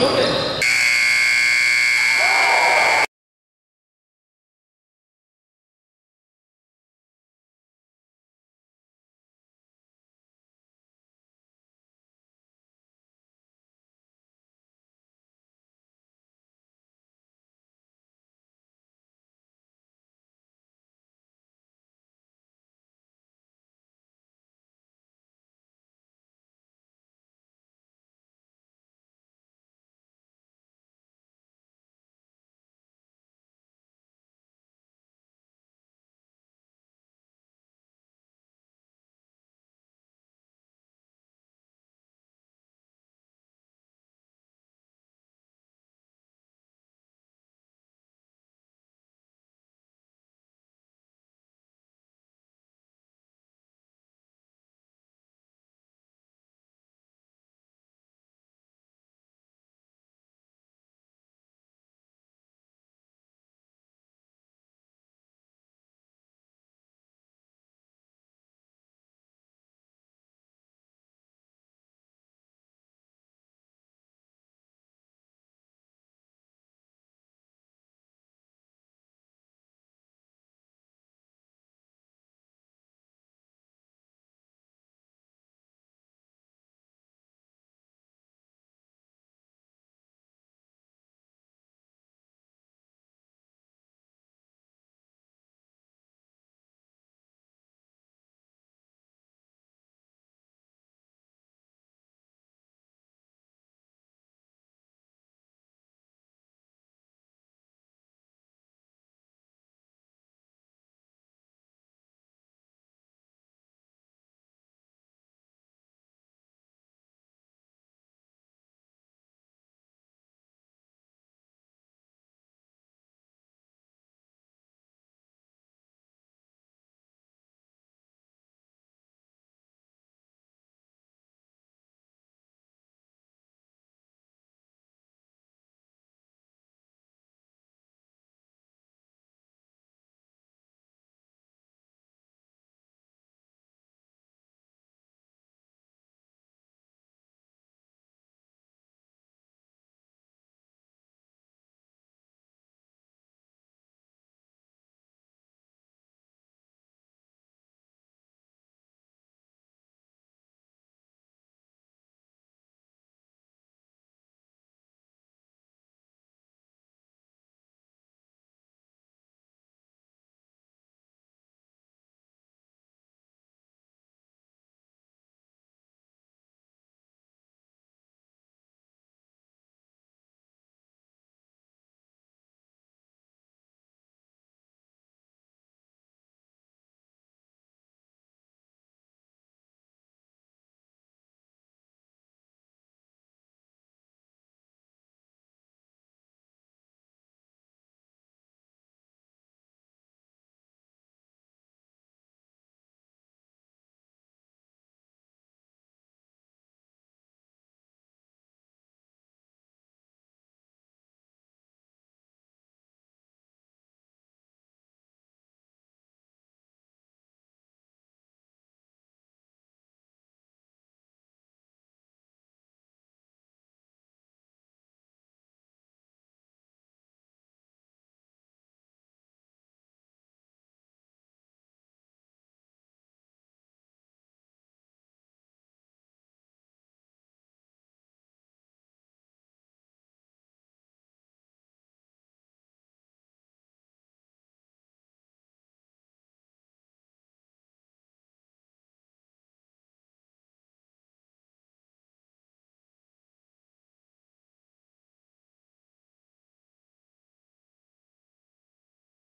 Okay.